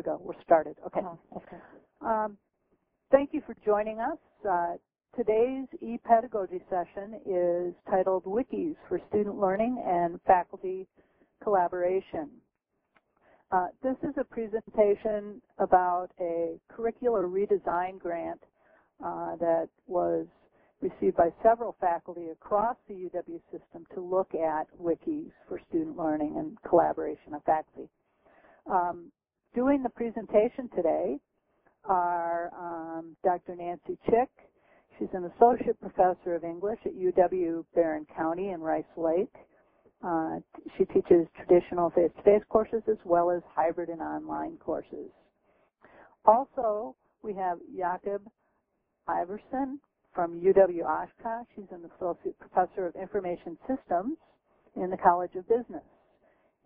we go. We're started. Okay. Uh-huh. Okay. Um, thank you for joining us. Uh, today's e-pedagogy session is titled Wikis for Student Learning and Faculty Collaboration. Uh, this is a presentation about a curricular redesign grant uh, that was received by several faculty across the UW system to look at wikis for student learning and collaboration of faculty. Um, doing the presentation today are um, Dr. Nancy Chick. She's an associate professor of English at UW Barron County in Rice Lake. Uh, she teaches traditional face-to-face courses as well as hybrid and online courses. Also, we have Jakob Iversen from UW Oshkosh. She's an associate professor of information systems in the College of Business.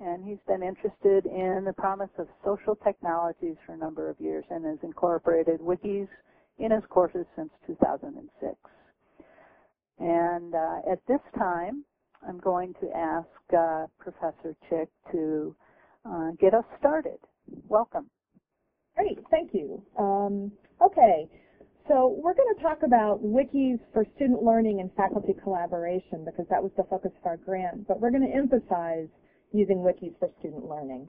And he's been interested in the promise of social technologies for a number of years and has incorporated wikis in his courses since 2006. And uh, at this time, I'm going to ask uh, Professor Chick to uh, get us started. Welcome. Great, thank you. Um, okay, so we're going to talk about wikis for student learning and faculty collaboration because that was the focus of our grant, but we're going to emphasize using wikis for student learning.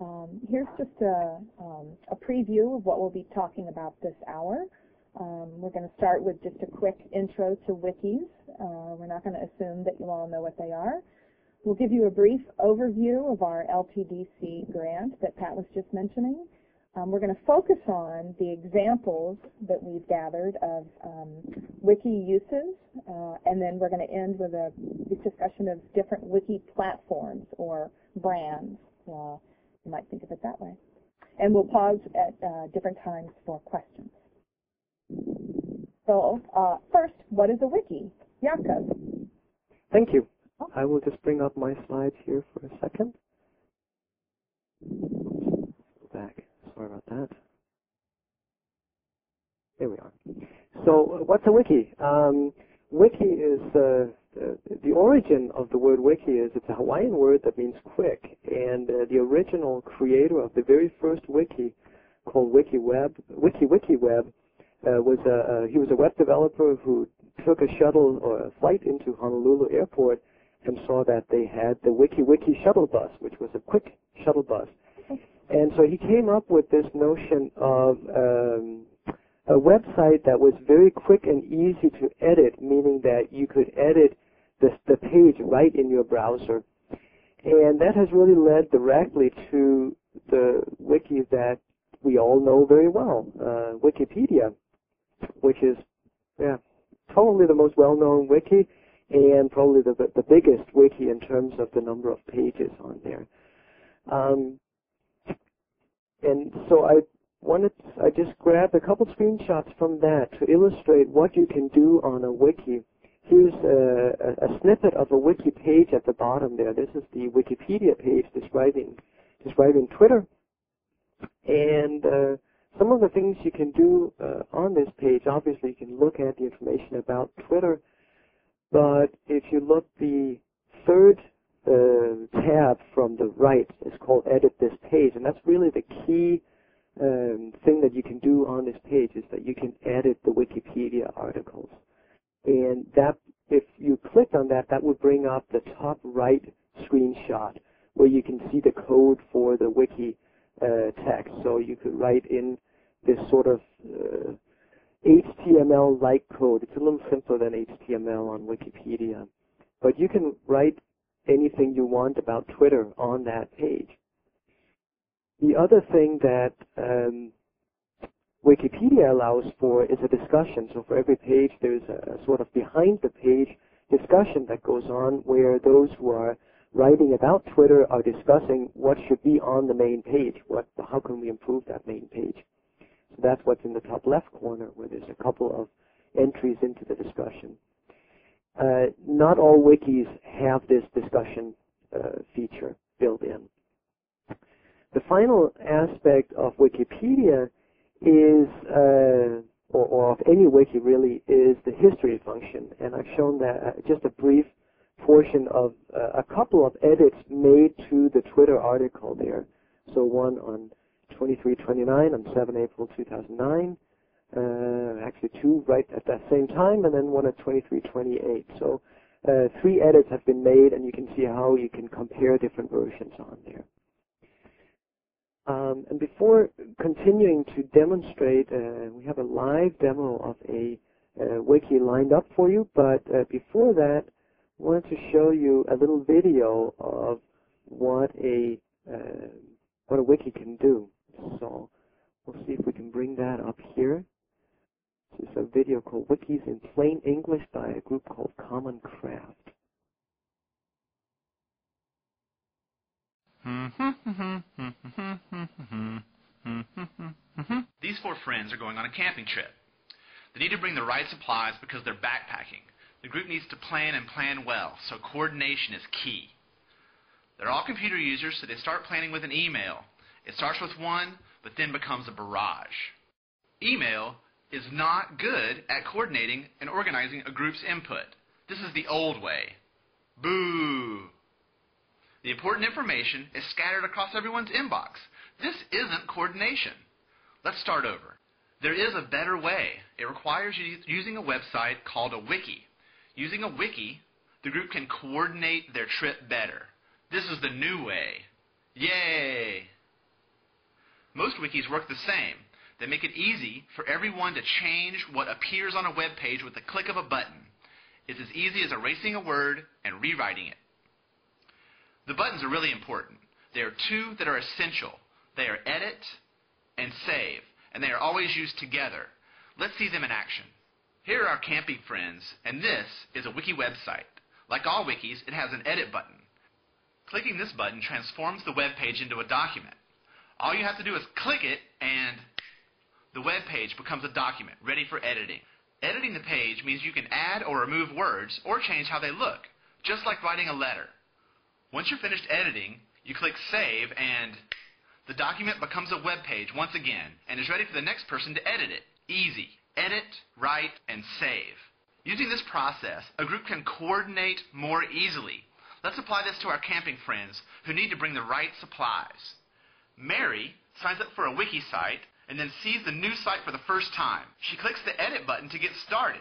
Um, here's just a, um, a, preview of what we'll be talking about this hour. Um, we're going to start with just a quick intro to wikis. Uh, we're not going to assume that you all know what they are. We'll give you a brief overview of our LTDC grant that Pat was just mentioning. Um, we're going to focus on the examples that we've gathered of um, wiki uses, uh, and then we're going to end with a discussion of different wiki platforms or brands. Uh, you might think of it that way. And we'll pause at uh, different times for questions. So uh, first, what is a wiki? Jakob. Thank you. I will just bring up my slides here for a second. Go back. Sorry about that. There we are. So, what's a wiki? Um, wiki is uh, the, the origin of the word wiki is it's a Hawaiian word that means quick, and uh, the original creator of the very first wiki, called WikiWeb, Wiki WikiWeb, uh, was a, he was a web developer who took a shuttle or a flight into Honolulu Airport and saw that they had the Wiki Wiki shuttle bus, which was a quick shuttle bus. And so he came up with this notion of um, a website that was very quick and easy to edit, meaning that you could edit the, the page right in your browser. And that has really led directly to the wiki that we all know very well, uh, Wikipedia, which is yeah, probably the most well-known wiki and probably the, the biggest wiki in terms of the number of pages on there. Um, and so I wanted, I just grabbed a couple screenshots from that to illustrate what you can do on a wiki. Here's a, a, snippet of a wiki page at the bottom there. This is the Wikipedia page describing describing Twitter. And uh, some of the things you can do uh, on this page, obviously you can look at the information about Twitter, but if you look the third uh, tab from the right is called edit this page and that's really the key um, thing that you can do on this page is that you can edit the Wikipedia articles and that if you clicked on that that would bring up the top right screenshot where you can see the code for the wiki uh, text so you could write in this sort of uh, HTML-like code. It's a little simpler than HTML on Wikipedia. But you can write anything you want about Twitter on that page. The other thing that um, Wikipedia allows for is a discussion. So for every page, there's a, a sort of behind the page discussion that goes on where those who are writing about Twitter are discussing what should be on the main page. What, how can we improve that main page? So that's what's in the top left corner where there's a couple of entries into the discussion. Uh, not all wikis have this discussion uh, feature built in. The final aspect of Wikipedia is, uh, or, or, of any wiki really, is the history function. And I've shown that uh, just a brief portion of uh, a couple of edits made to the Twitter article there. So one on 2329 on 7 April 2009. Uh, actually two right at that same time, and then one at 2328. So uh, three edits have been made, and you can see how you can compare different versions on there. Um, and before continuing to demonstrate, uh, we have a live demo of a uh, wiki lined up for you, but uh, before that, I wanted to show you a little video of what a uh, what a wiki can do. So we'll see if we can bring that up here. This is a video called Wikis in Plain English by a group called Common Craft. These four friends are going on a camping trip. They need to bring the right supplies because they're backpacking. The group needs to plan and plan well, so coordination is key. They're all computer users, so they start planning with an email. It starts with one, but then becomes a barrage. Email is not good at coordinating and organizing a group's input. This is the old way. Boo! The important information is scattered across everyone's inbox. This isn't coordination. Let's start over. There is a better way. It requires using a website called a wiki. Using a wiki, the group can coordinate their trip better. This is the new way. Yay! Most wikis work the same. They make it easy for everyone to change what appears on a web page with the click of a button. It's as easy as erasing a word and rewriting it. The buttons are really important. There are two that are essential. They are edit and save, and they are always used together. Let's see them in action. Here are our camping friends, and this is a wiki website. Like all wikis, it has an edit button. Clicking this button transforms the web page into a document. All you have to do is click it, and the web page becomes a document ready for editing. Editing the page means you can add or remove words or change how they look, just like writing a letter. Once you're finished editing, you click Save and the document becomes a web page once again and is ready for the next person to edit it. Easy. Edit, write, and save. Using this process, a group can coordinate more easily. Let's apply this to our camping friends who need to bring the right supplies. Mary signs up for a wiki site and then sees the new site for the first time. She clicks the edit button to get started.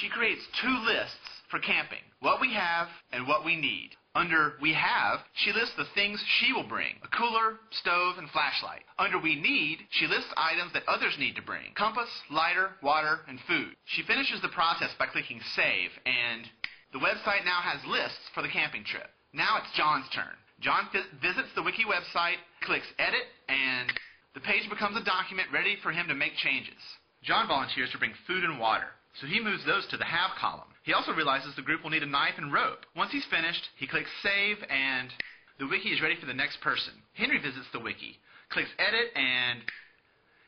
She creates two lists for camping, what we have and what we need. Under We Have, she lists the things she will bring a cooler, stove, and flashlight. Under We Need, she lists items that others need to bring compass, lighter, water, and food. She finishes the process by clicking Save, and the website now has lists for the camping trip. Now it's John's turn. John visits the wiki website, clicks Edit, and the page becomes a document ready for him to make changes. John volunteers to bring food and water, so he moves those to the Have column. He also realizes the group will need a knife and rope. Once he's finished, he clicks Save, and the wiki is ready for the next person. Henry visits the wiki, clicks Edit, and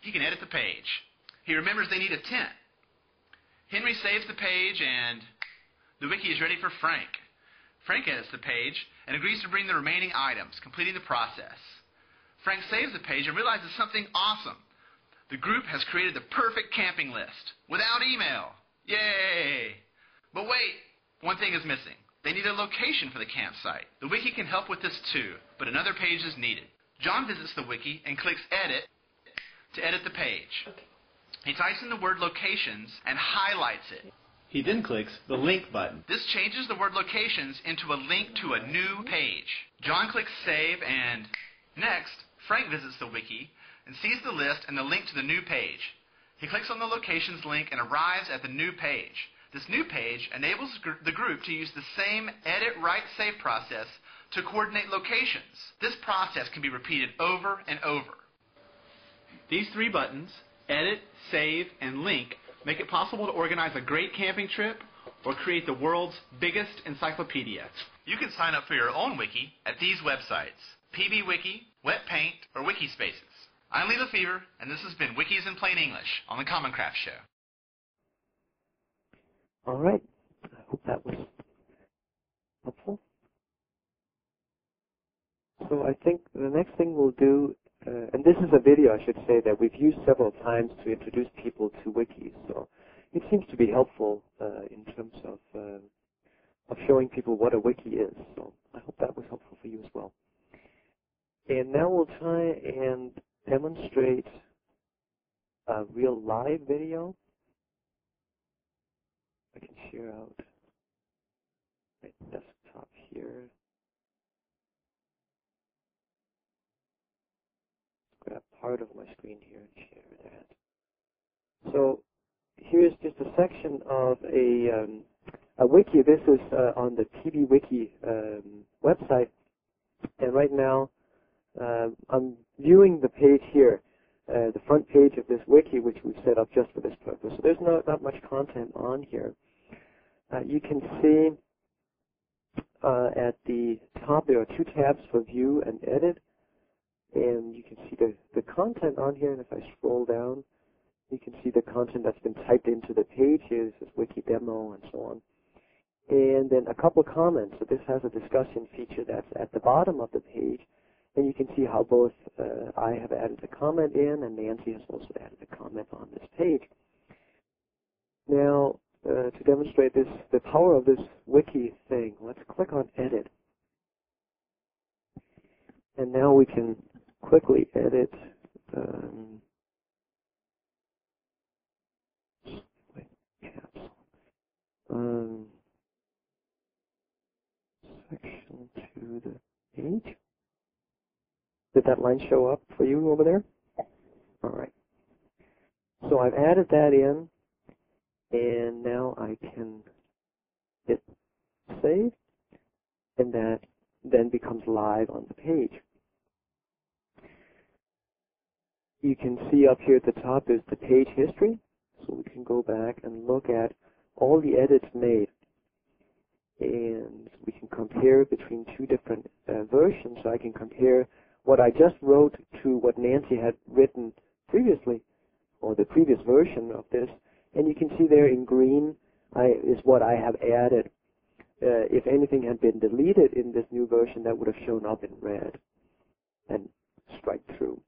he can edit the page. He remembers they need a tent. Henry saves the page, and the wiki is ready for Frank. Frank edits the page and agrees to bring the remaining items, completing the process. Frank saves the page and realizes something awesome. The group has created the perfect camping list without email. Yay! But wait, one thing is missing. They need a location for the campsite. The wiki can help with this too, but another page is needed. John visits the wiki and clicks Edit to edit the page. He types in the word locations and highlights it. He then clicks the link button. This changes the word locations into a link to a new page. John clicks Save and next, Frank visits the wiki and sees the list and the link to the new page. He clicks on the locations link and arrives at the new page. This new page enables the group to use the same edit, write, save process to coordinate locations. This process can be repeated over and over. These three buttons, edit, save, and link, make it possible to organize a great camping trip or create the world's biggest encyclopedia. You can sign up for your own wiki at these websites, PBWiki, WetPaint, or Wikispaces. I'm Lee Lefevre, and this has been Wikis in Plain English on the Common Craft Show. All right. I hope that was helpful. So I think the next thing we'll do, uh, and this is a video I should say that we've used several times to introduce people to wikis. So it seems to be helpful uh, in terms of uh, of showing people what a wiki is. So I hope that was helpful for you as well. And now we'll try and demonstrate a real live video. I can share out my desktop here. Grab part of my screen here and share that. So here's just a section of a um, a wiki. This is uh, on the PBWiki um, website, and right now uh, I'm viewing the page here, uh, the front page of this wiki, which we've set up just for this purpose. So there's not, not much content on here. Uh, you can see uh, at the top there are two tabs for view and edit, and you can see the, the content on here, and if I scroll down, you can see the content that's been typed into the page. Here this wiki demo and so on. And then a couple comments. So this has a discussion feature that's at the bottom of the page. And you can see how both uh, I have added a comment in and Nancy has also added a comment on this page. Now, uh, to demonstrate this, the power of this wiki thing, let's click on edit. And now we can quickly edit um, um, section to the page. Did that line show up for you over there? All right. So I've added that in, and now I can hit save, and that then becomes live on the page. You can see up here at the top is the page history, so we can go back and look at all the edits made. And we can compare between two different uh, versions. So I can compare what I just wrote to what Nancy had written previously, or the previous version of this. And you can see there in green I, is what I have added. Uh, if anything had been deleted in this new version, that would have shown up in red and strike through.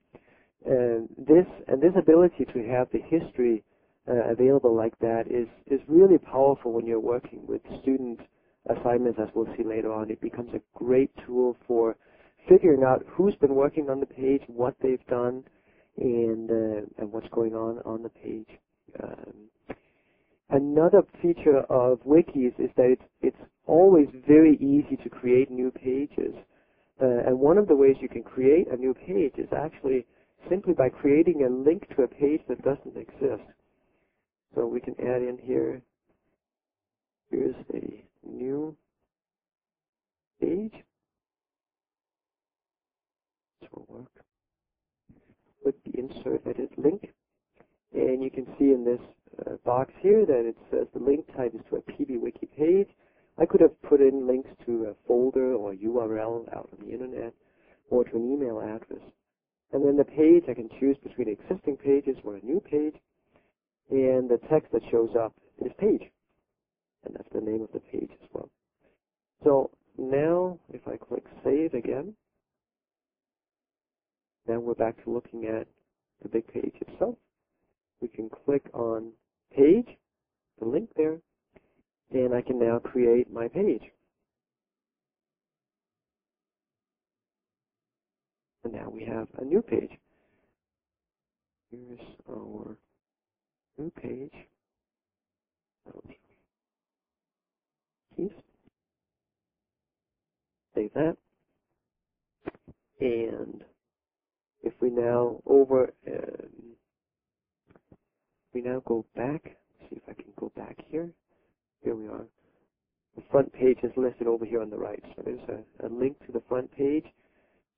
And this and this ability to have the history uh, available like that is is really powerful when you're working with student assignments, as we'll see later on. It becomes a great tool for figuring out who's been working on the page, what they've done, and uh, and what's going on on the page. Um, another feature of wikis is that it's it's always very easy to create new pages. Uh, and one of the ways you can create a new page is actually simply by creating a link to a page that doesn't exist. So we can add in here, here's a new page. Will work. Click the insert edit link. And you can see in this uh, box here that it says the link type is to a PBWiki page. I could have put in links to a folder or URL out on the internet or to an email address. And then the page, I can choose between existing pages or a new page and the text that shows up is page. And that's the name of the page as well. So now if I click save again, then we're back to looking at the big page itself. We can click on page, the link there, and I can now create my page. And now we have a new page. Here's our new page. Save that. And if we now over, um, we now go back, see if I can go back here. Here we are. The front page is listed over here on the right. So there's a, a link to the front page.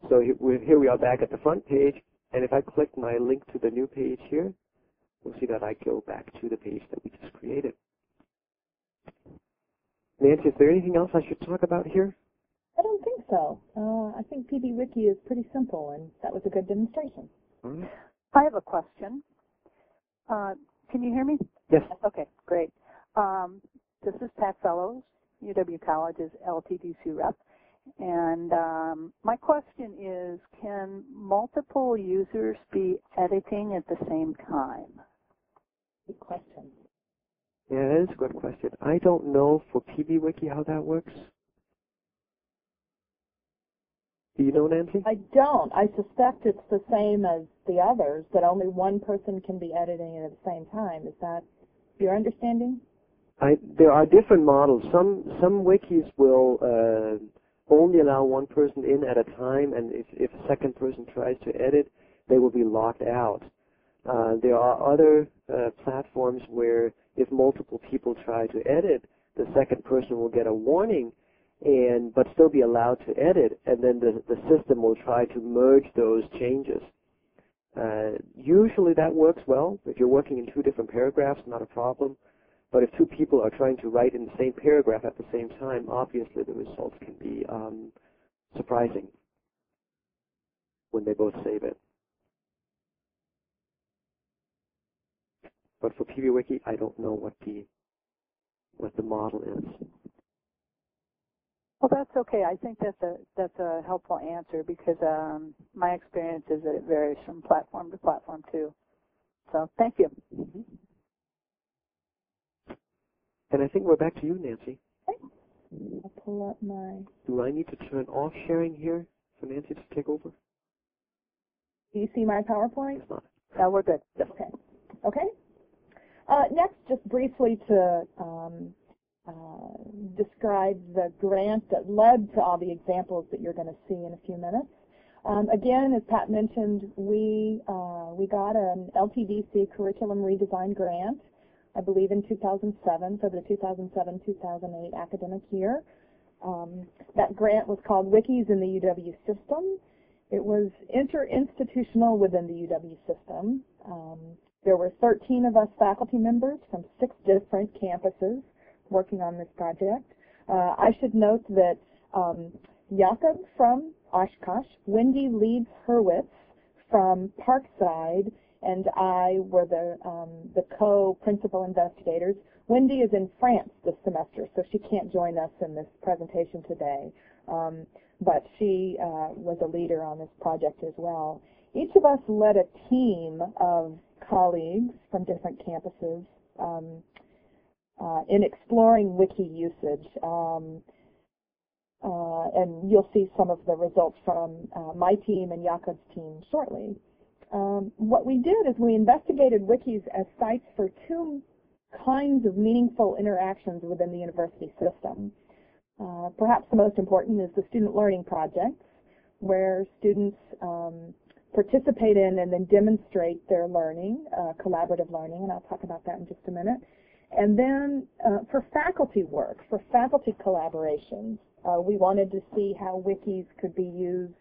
So here we are back at the front page. And if I click my link to the new page here, we'll see that I go back to the page that we just created. Nancy, is there anything else I should talk about here? I don't think so. Uh, I think PBWiki is pretty simple, and that was a good demonstration. Right. I have a question. Uh, can you hear me? Yes. Okay, great. Um, this is Pat Fellows, UW College's LTDC rep. And um, my question is, can multiple users be editing at the same time? Good question. Yeah, that is a good question. I don't know for PBWiki how that works. Do you know, Nancy? I don't. I suspect it's the same as the others, that only one person can be editing it at the same time. Is that your understanding? I, there are different models. Some some wikis will uh, only allow one person in at a time, and if, if a second person tries to edit, they will be locked out. Uh, there are other uh, platforms where if multiple people try to edit, the second person will get a warning, and but still be allowed to edit, and then the the system will try to merge those changes. Uh, usually that works well. If you're working in two different paragraphs, not a problem. But if two people are trying to write in the same paragraph at the same time, obviously the results can be um, surprising when they both save it. But for PBWiki, I don't know what the what the model is. Well, that's okay. I think that's a that's a helpful answer because um, my experience is that it varies from platform to platform too. So, thank you. Mm-hmm. And I think we're back to you, Nancy. Okay. I'll pull up my. Do I need to turn off sharing here for Nancy to take over? Do you see my PowerPoint? It's not. No, we're good. Okay. Okay. Uh, next, just briefly to um, uh, describe the grant that led to all the examples that you're going to see in a few minutes. Um, again, as Pat mentioned, we uh, we got an LTDC curriculum redesign grant, I believe in 2007 for the 2007-2008 academic year. Um, that grant was called Wikis in the UW system. It was interinstitutional within the UW system. Um, there were 13 of us faculty members from six different campuses working on this project. Uh, I should note that um, Jakob from Oshkosh, Wendy Leeds Hurwitz from Parkside, and I were the, um, the co-principal investigators. Wendy is in France this semester, so she can't join us in this presentation today. Um, but she uh, was a leader on this project as well. Each of us led a team of colleagues from different campuses um, uh, in exploring wiki usage. Um, uh, and you'll see some of the results from uh, my team and Jakob's team shortly. Um, what we did is we investigated wikis as sites for two kinds of meaningful interactions within the university system. Uh, perhaps the most important is the student learning projects, where students um, participate in and then demonstrate their learning, uh, collaborative learning, and I'll talk about that in just a minute. And then uh, for faculty work, for faculty collaborations, uh, we wanted to see how wikis could be used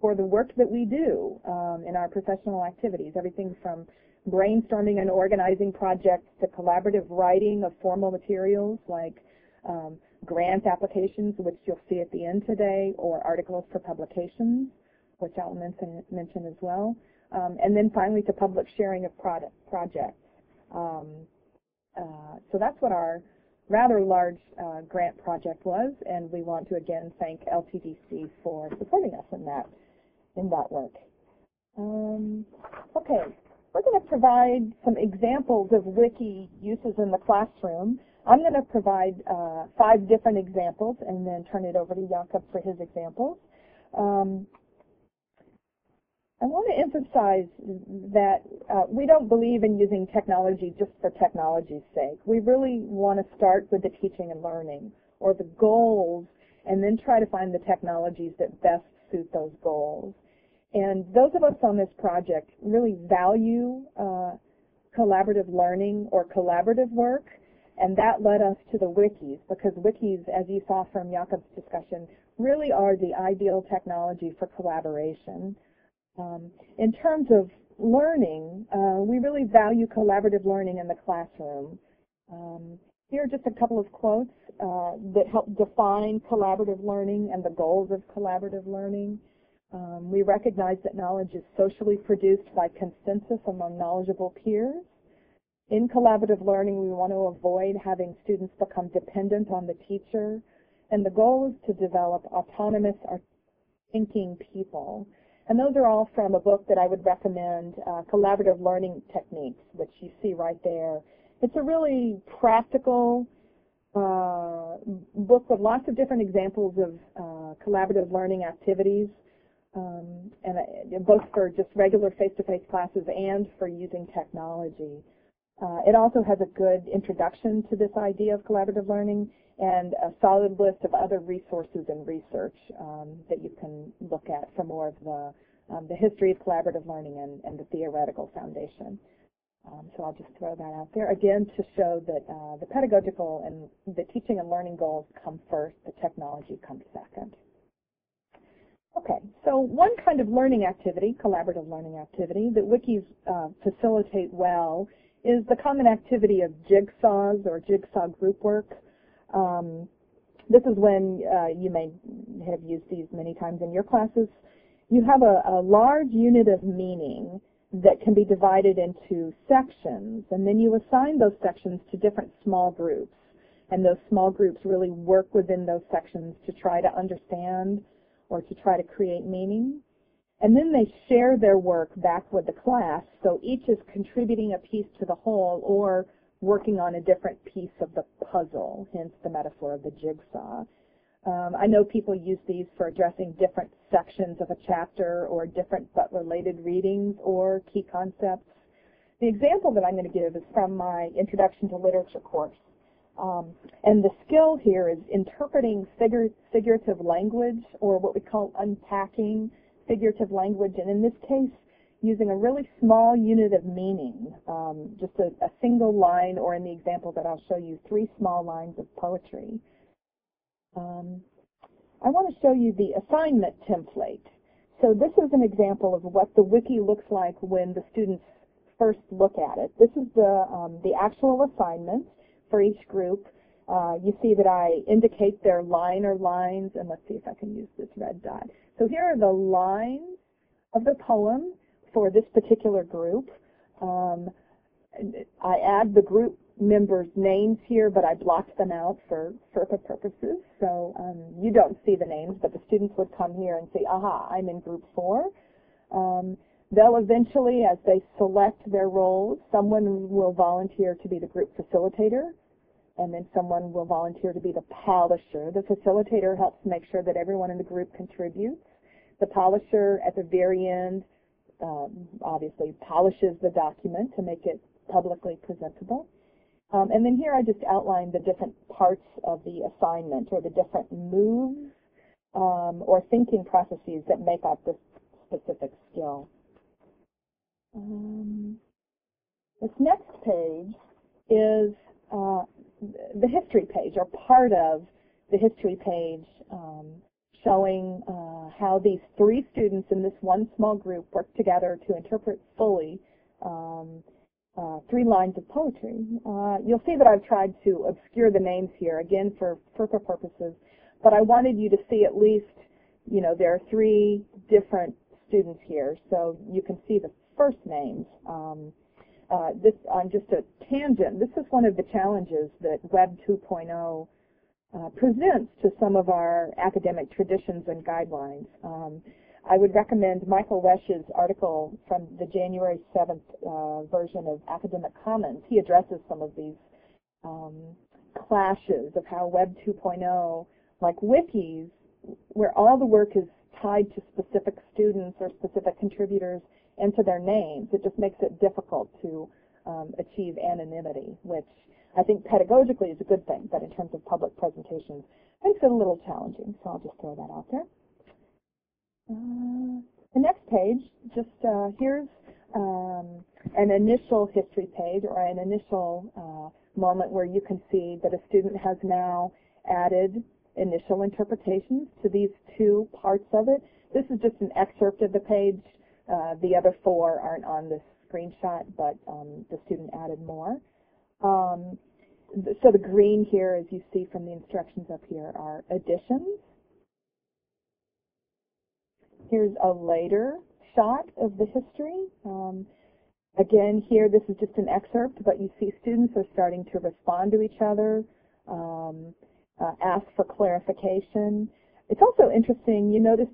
for the work that we do um, in our professional activities, everything from brainstorming and organizing projects to collaborative writing of formal materials like um, grant applications, which you'll see at the end today, or articles for publications, which I'll mention, mention as well. Um, and then finally to public sharing of product, projects. Uh, so that's what our rather large uh, grant project was, and we want to again thank LTDC for supporting us in that in that work. Um, okay, we're going to provide some examples of wiki uses in the classroom. I'm going to provide uh, five different examples and then turn it over to Jakob for his examples. Um, I want to emphasize that uh, we don't believe in using technology just for technology's sake. We really want to start with the teaching and learning or the goals and then try to find the technologies that best suit those goals. And those of us on this project really value uh, collaborative learning or collaborative work, and that led us to the wikis, because wikis, as you saw from Jakob's discussion, really are the ideal technology for collaboration. Um, in terms of learning, uh, we really value collaborative learning in the classroom. Um, here are just a couple of quotes uh, that help define collaborative learning and the goals of collaborative learning. Um, we recognize that knowledge is socially produced by consensus among knowledgeable peers. In collaborative learning, we want to avoid having students become dependent on the teacher, and the goal is to develop autonomous thinking people. And those are all from a book that I would recommend, uh, Collaborative Learning Techniques, which you see right there. It's a really practical uh, book with lots of different examples of uh, collaborative learning activities um, and uh, both for just regular face-to-face classes and for using technology. Uh, it also has a good introduction to this idea of collaborative learning and a solid list of other resources and research um, that you can look at for more of the, um, the history of collaborative learning and, and the theoretical foundation. Um, so I'll just throw that out there again to show that uh, the pedagogical and the teaching and learning goals come first, the technology comes second. Okay, so one kind of learning activity, collaborative learning activity, that wikis uh, facilitate well is the common activity of jigsaws or jigsaw group work. Um, this is when uh, you may have used these many times in your classes. You have a, a large unit of meaning that can be divided into sections, and then you assign those sections to different small groups. And those small groups really work within those sections to try to understand or to try to create meaning. And then they share their work back with the class, so each is contributing a piece to the whole or working on a different piece of the puzzle, hence the metaphor of the jigsaw. Um, I know people use these for addressing different sections of a chapter or different but related readings or key concepts. The example that I'm going to give is from my Introduction to Literature course. Um, and the skill here is interpreting figur figurative language or what we call unpacking figurative language. And in this case, using a really small unit of meaning, um, just a, a single line, or in the example that I'll show you, three small lines of poetry. Um, I want to show you the assignment template. So this is an example of what the wiki looks like when the students first look at it. This is the, um, the actual assignment for each group. Uh, you see that I indicate their line or lines, and let's see if I can use this red dot. So here are the lines of the poem for this particular group. Um, I add the group members' names here, but I blocked them out for FERPA purposes. So um, you don't see the names, but the students would come here and say, aha, I'm in group four. Um, they'll eventually, as they select their roles, someone will volunteer to be the group facilitator, and then someone will volunteer to be the polisher. The facilitator helps make sure that everyone in the group contributes. The polisher, at the very end, um, obviously polishes the document to make it publicly presentable. Um, and then here I just outline the different parts of the assignment or the different moves um, or thinking processes that make up this specific skill. Um, this next page is uh, the history page or part of the history page um, showing uh, how these three students in this one small group work together to interpret fully um, uh, three lines of poetry. Uh, you'll see that I've tried to obscure the names here, again for FERPA purposes, but I wanted you to see at least, you know, there are three different students here, so you can see the first names. Um, uh, this on just a tangent, this is one of the challenges that Web 2.0 uh, presents to some of our academic traditions and guidelines. Um, I would recommend Michael Wesch's article from the January 7th uh, version of Academic Commons. He addresses some of these um, clashes of how Web 2.0, like wikis, where all the work is tied to specific students or specific contributors and to their names, it just makes it difficult to um, achieve anonymity, which I think pedagogically is a good thing, but in terms of public presentations, makes it a little challenging. So I'll just throw that out there. Uh, the next page, just uh, here's um, an initial history page or an initial uh, moment where you can see that a student has now added initial interpretations to these two parts of it. This is just an excerpt of the page. Uh, the other four aren't on this screenshot, but um, the student added more. Um, so the green here, as you see from the instructions up here, are additions. Here's a later shot of the history. Um, again, here, this is just an excerpt, but you see students are starting to respond to each other, um, uh, ask for clarification. It's also interesting, you notice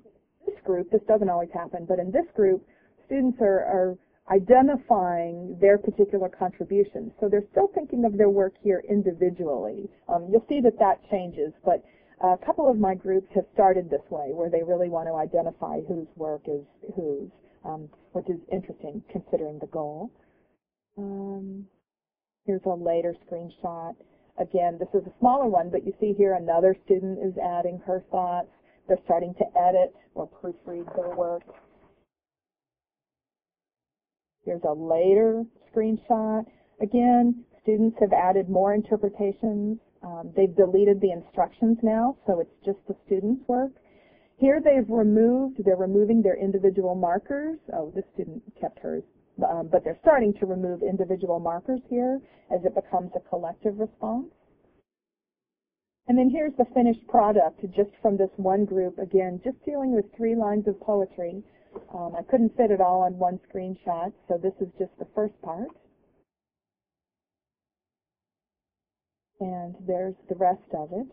this group, this doesn't always happen, but in this group, students are, are identifying their particular contributions. So they're still thinking of their work here individually. Um, you'll see that that changes, but a couple of my groups have started this way, where they really want to identify whose work is whose, um, which is interesting considering the goal. Um, here's a later screenshot. Again, this is a smaller one, but you see here another student is adding her thoughts. They're starting to edit or proofread their work. Here's a later screenshot. Again, students have added more interpretations. Um, they've deleted the instructions now, so it's just the students' work. Here they've removed, they're removing their individual markers. Oh, this student kept hers. Um, but they're starting to remove individual markers here as it becomes a collective response. And then here's the finished product just from this one group. Again, just dealing with three lines of poetry. Um, I couldn't fit it all on one screenshot, so this is just the first part. And there's the rest of it.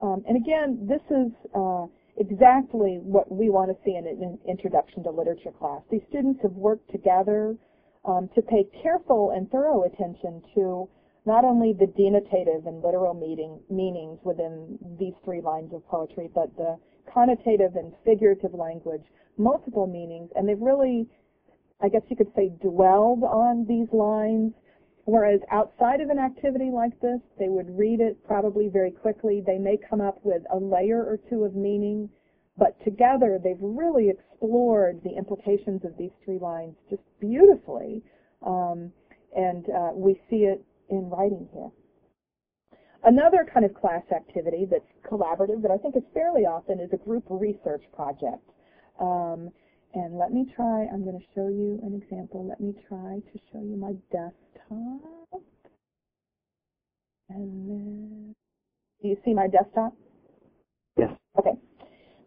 Um, and again, this is uh, exactly what we want to see in an introduction to literature class. These students have worked together um, to pay careful and thorough attention to not only the denotative and literal meaning, meanings within these three lines of poetry, but the connotative and figurative language, multiple meanings, and they've really, I guess you could say, dwelled on these lines. Whereas outside of an activity like this, they would read it probably very quickly. They may come up with a layer or two of meaning, but together they've really explored the implications of these three lines just beautifully. Um, and uh, we see it in writing here. Another kind of class activity that's collaborative that I think is fairly often is a group research project. Um, and let me try, I'm going to show you an example. Let me try to show you my desktop. And then, do you see my desktop? Yes. Okay.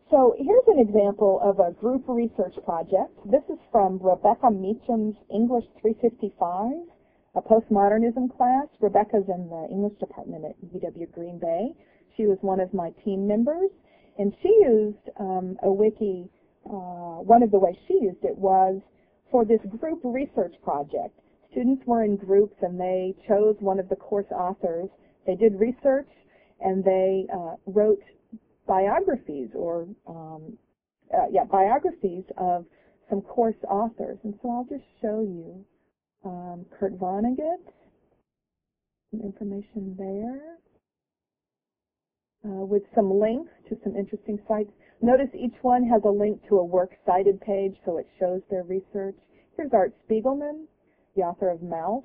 So here's an example of a group research project. This is from Rebecca Meacham's English 355 a postmodernism class. Rebecca's in the English department at UW Green Bay. She was one of my team members, and she used um, a wiki. Uh, one of the ways she used it was for this group research project. Students were in groups and they chose one of the course authors. They did research and they uh, wrote biographies or um, uh, yeah biographies of some course authors. And so I'll just show you um, Kurt Vonnegut, some information there, uh, with some links to some interesting sites. Notice each one has a link to a works cited page, so it shows their research. Here's Art Spiegelman, the author of Maus.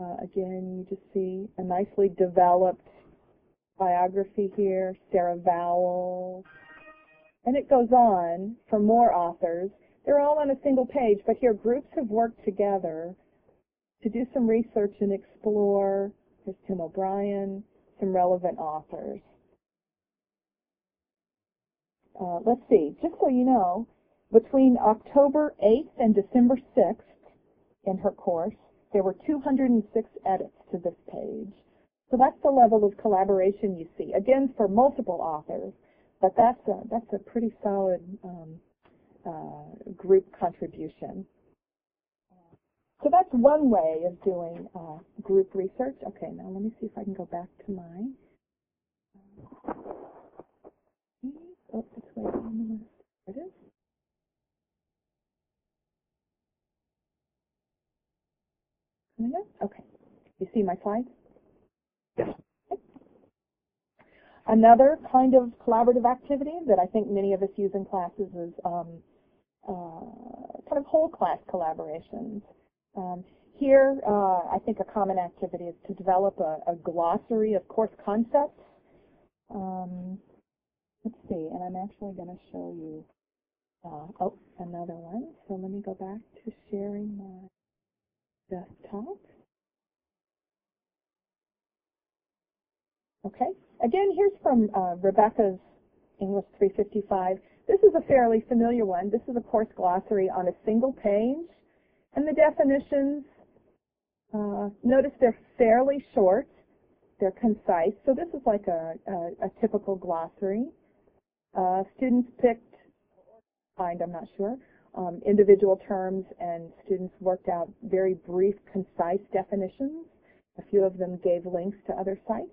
Uh, again, you just see a nicely developed biography here, Sarah Vowell. And it goes on for more authors. They're all on a single page, but here groups have worked together to do some research and explore, here's Tim O'Brien, some relevant authors. Uh, let's see, just so you know, between October 8th and December 6th in her course, there were 206 edits to this page. So that's the level of collaboration you see. Again, for multiple authors, but that's a, that's a pretty solid um, uh, group contribution. So that's one way of doing uh, group research. Okay, now let me see if I can go back to mine. Oh, it's way on the list. There it is. Coming up? Okay. You see my slides? Yes. Another kind of collaborative activity that I think many of us use in classes is um, kind of whole class collaborations. Um, here, uh, I think a common activity is to develop a, a glossary of course concepts. Um, let's see, and I'm actually going to show you, uh, oh, another one. So let me go back to sharing my desktop. Okay, again, here's from uh, Rebecca's English 355. This is a fairly familiar one. This is a course glossary on a single page. And the definitions, uh, notice they're fairly short. They're concise. So this is like a, a, a typical glossary. Uh, students picked, find, I'm not sure, um, individual terms and students worked out very brief, concise definitions. A few of them gave links to other sites.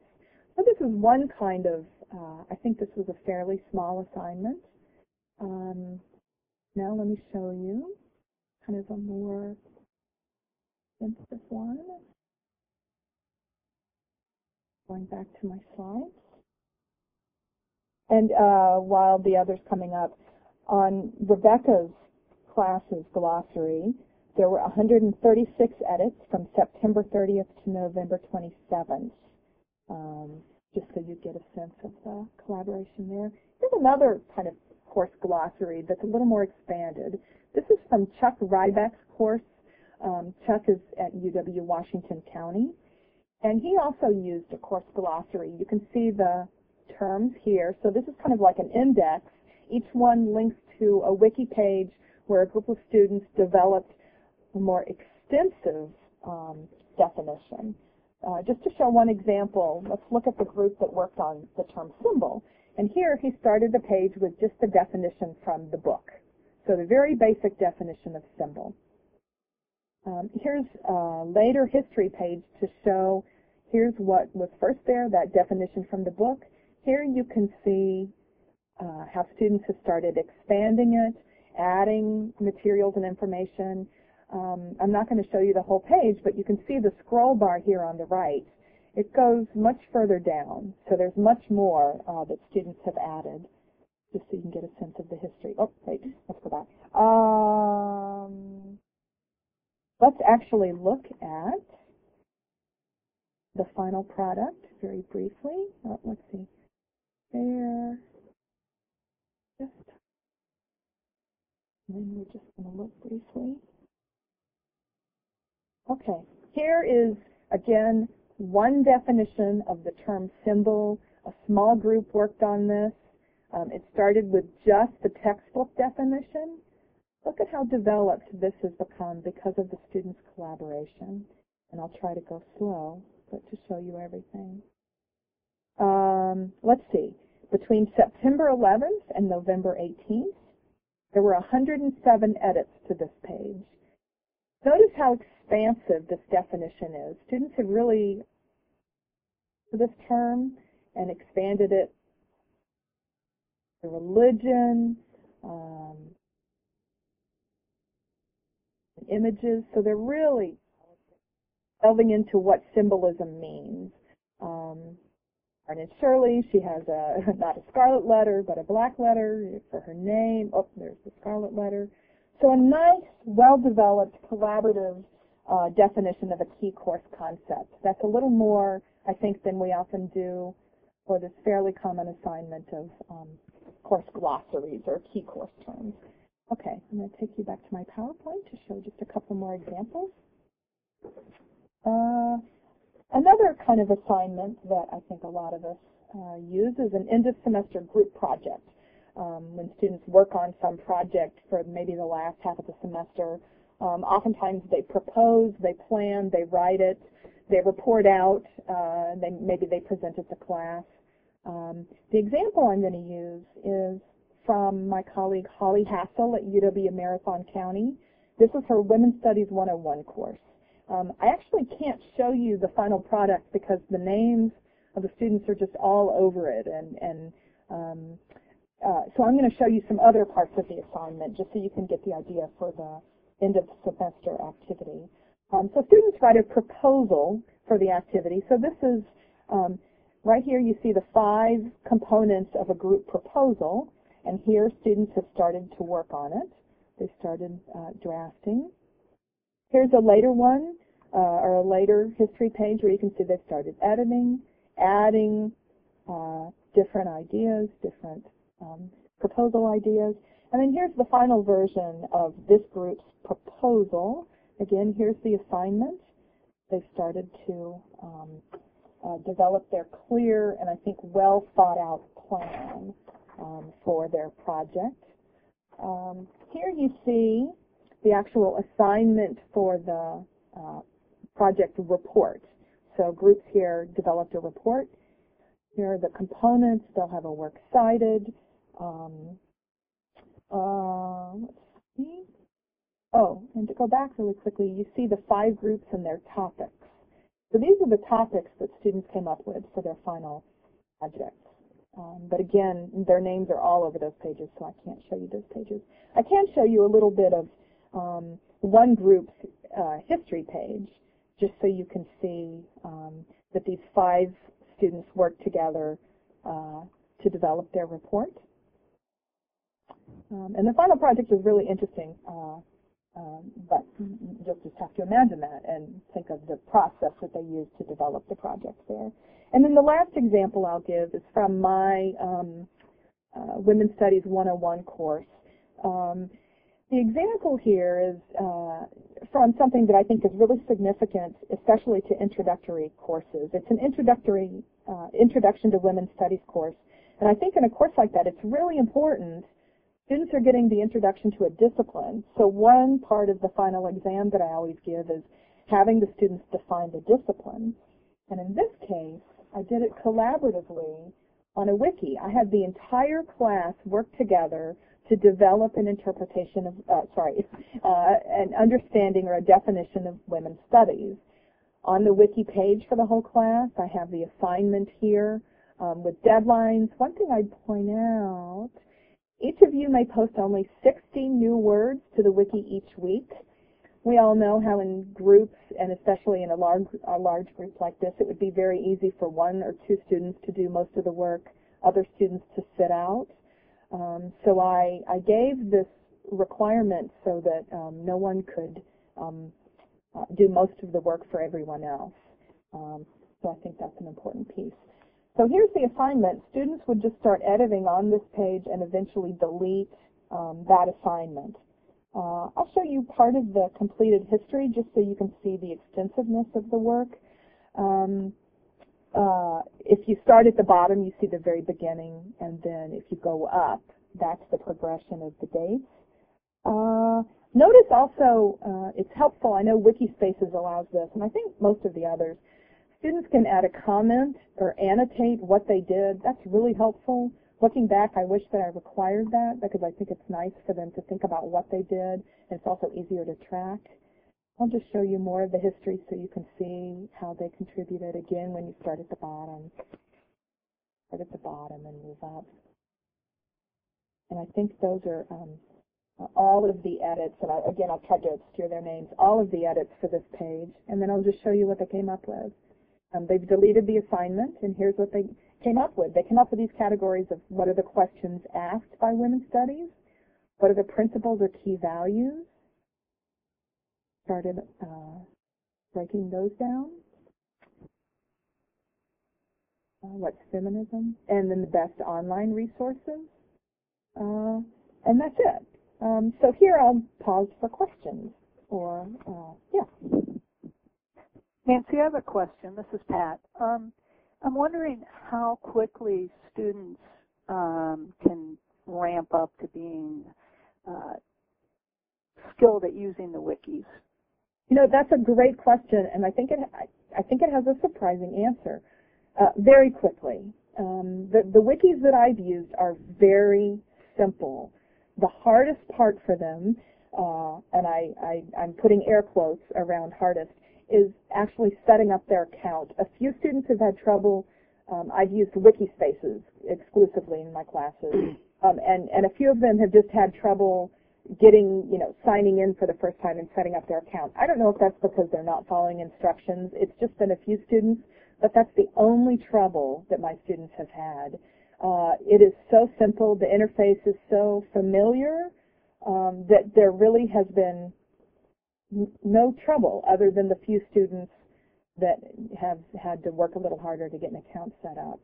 So this is one kind of, uh, I think this was a fairly small assignment. Um, now let me show you kind of a more extensive one. Going back to my slides. And uh, while the other's coming up, on Rebecca's class's glossary, there were 136 edits from September 30th to November 27th. Um, just so you get a sense of the collaboration there. Here's another kind of course glossary that's a little more expanded. This is from Chuck Rybak's course. Um, Chuck is at UW Washington County. And he also used a course glossary. You can see the terms here. So this is kind of like an index. Each one links to a wiki page where a group of students developed a more extensive um, definition. Uh, just to show one example, let's look at the group that worked on the term symbol. And here he started the page with just the definition from the book. So the very basic definition of symbol. Um, here's a later history page to show here's what was first there, that definition from the book. Here you can see uh, how students have started expanding it, adding materials and information. Um, I'm not going to show you the whole page, but you can see the scroll bar here on the right. It goes much further down, so there's much more uh, that students have added, just so you can get a sense of the history. Oh, wait, let's go back. Um, let's actually look at the final product very briefly. Oh, let's see. There. Just. And then we're just going to look briefly. Okay, here is, again, one definition of the term symbol. A small group worked on this. Um, it started with just the textbook definition. Look at how developed this has become because of the students' collaboration. And I'll try to go slow, but to show you everything. Um, let's see. Between September 11th and November 18th, there were 107 edits to this page. Notice how expansive this definition is. Students have really this term and expanded it to religion, um, images. So they're really delving into what symbolism means. Um, Arnett Shirley, she has a not a scarlet letter, but a black letter for her name. Oh, there's the scarlet letter. So a nice, well-developed, collaborative uh, definition of a key course concept. That's a little more, I think, than we often do for this fairly common assignment of um, course glossaries or key course terms. Okay, I'm going to take you back to my PowerPoint to show just a couple more examples. Uh, another kind of assignment that I think a lot of us uh, use is an end of semester group project um, when students work on some project for maybe the last half of the semester. Um, oftentimes they propose, they plan, they write it, they report out, uh, they, maybe they present it to class. Um, the example I'm going to use is from my colleague Holly Hassel at UW Marathon County. This is her Women's Studies 101 course. Um, I actually can't show you the final product because the names of the students are just all over it and, and um, uh, so I'm going to show you some other parts of the assignment just so you can get the idea for the end of semester activity. Um, so students write a proposal for the activity. So this is, um, right here you see the five components of a group proposal, and here students have started to work on it. They started uh, drafting. Here's a later one, uh, or a later history page where you can see they've started editing, adding uh, different ideas, different um, proposal ideas. And then here's the final version of this group's proposal. Again, here's the assignment. They've started to um, uh, develop their clear and I think well thought out plan um, for their project. Um, here you see the actual assignment for the uh, project report. So groups here developed a report. Here are the components. They'll have a works cited. Um, uh, let's see. Oh, and to go back really quickly, you see the five groups and their topics. So these are the topics that students came up with for their final projects. Um, but again, their names are all over those pages, so I can't show you those pages. I can show you a little bit of um, one group's uh, history page, just so you can see um, that these five students worked together uh, to develop their report. Um, and the final project is really interesting, uh, um, but you'll just have to imagine that and think of the process that they used to develop the project there. And then the last example I'll give is from my um, uh, Women's Studies 101 course. Um, the example here is uh, from something that I think is really significant, especially to introductory courses. It's an introductory uh, introduction to women's studies course, and I think in a course like that, it's really important. Students are getting the introduction to a discipline. So one part of the final exam that I always give is having the students define the discipline. And in this case, I did it collaboratively on a wiki. I had the entire class work together to develop an interpretation of, uh, sorry, uh, an understanding or a definition of women's studies. On the wiki page for the whole class, I have the assignment here um, with deadlines. One thing I'd point out, each of you may post only 60 new words to the wiki each week. We all know how in groups, and especially in a large, a large group like this, it would be very easy for one or two students to do most of the work, other students to sit out. Um, so I, I gave this requirement so that um, no one could um, uh, do most of the work for everyone else. Um, so I think that's an important piece. So here's the assignment. Students would just start editing on this page and eventually delete um, that assignment. Uh, I'll show you part of the completed history just so you can see the extensiveness of the work. Um, uh, if you start at the bottom, you see the very beginning, and then if you go up, that's the progression of the dates. Uh, notice also, uh, it's helpful, I know Wikispaces allows this, and I think most of the others. Students can add a comment or annotate what they did. That's really helpful. Looking back, I wish that I required that because I think it's nice for them to think about what they did, and it's also easier to track. I'll just show you more of the history so you can see how they contributed again when you start at the bottom. Start at the bottom and move up. And I think those are um, all of the edits, and I, again, I'll try to obscure their names, all of the edits for this page, and then I'll just show you what they came up with. Um, they've deleted the assignment, and here's what they came up with. They came up with these categories of what are the questions asked by women's studies, what are the principles or key values, started uh, breaking those down. Uh, what's feminism? And then the best online resources. Uh, and that's it. Um, so here I'll pause for questions. Or, uh, yeah. Nancy, I have a question. This is Pat. Um, I'm wondering how quickly students um, can ramp up to being uh, skilled at using the wikis. You know, that's a great question, and I think it I think it has a surprising answer. Uh, very quickly, um, the the wikis that I've used are very simple. The hardest part for them, uh, and I, I I'm putting air quotes around hardest, is actually setting up their account. A few students have had trouble. Um, I've used Wikispaces exclusively in my classes, um, and and a few of them have just had trouble getting, you know, signing in for the first time and setting up their account. I don't know if that's because they're not following instructions. It's just been a few students, but that's the only trouble that my students have had. Uh, it is so simple. The interface is so familiar um, that there really has been no trouble other than the few students that have had to work a little harder to get an account set up.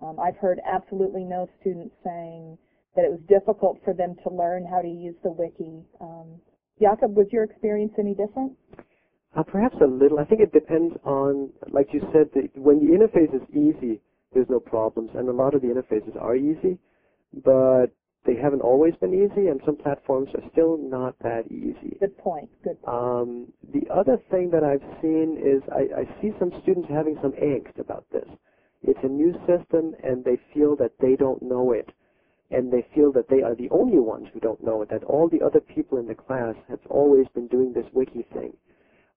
Um, I've heard absolutely no students saying, that it was difficult for them to learn how to use the wiki. Um, Jakob, was your experience any different? Uh, perhaps a little. I think it depends on, like you said, the, when the interface is easy, there's no problems, and a lot of the interfaces are easy, but they haven't always been easy, and some platforms are still not that easy. Good point. Good point. Um, the other thing that I've seen is I, I see some students having some angst about this. It's a new system, and they feel that they don't know it and they feel that they are the only ones who don't know it, that all the other people in the class have always been doing this wiki thing,